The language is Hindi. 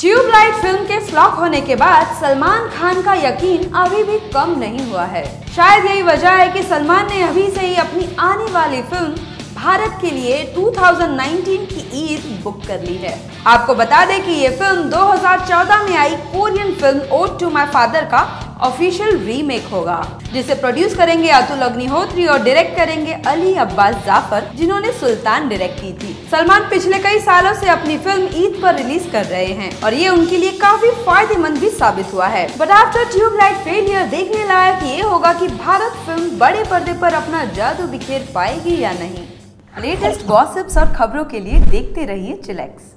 ट्यूबलाइट फ़िल्म के फ्लॉप होने के बाद सलमान खान का यकीन अभी भी कम नहीं हुआ है। शायद यही वजह है कि सलमान ने अभी से ही अपनी आने वाली फ़िल्म भारत के लिए 2019 की ईद बुक कर ली है। आपको बता दें कि ये फ़िल्म 2014 में आई कोरियन फ़िल्म ओट टू माई फादर का ऑफिशियल रीमेक होगा, जिसे प्रोड्यूस करेंगे अतुल अग्निहोत्री और डायरेक्ट करेंगे अली अब्बास जाफ़र, जिन्होंने सुल्तान डायरेक्ट की थी। सलमान पिछले कई सालों से अपनी फ़िल्म ईद पर रिलीज़ कर रहे हैं और ये उनके लिए काफ़ी फ़ायदेमंद भी साबित हुआ है। बट आफ्टर ट्यूबलाइट फेलियर देखने लायक ये होगा की भारत फ़िल्म बड़े पर्दे पर अपना जादू बिखेर पाएगी या नहीं। लेटेस्ट गॉसिप्स और खबरों के लिए देखते रहिए चिलेक्स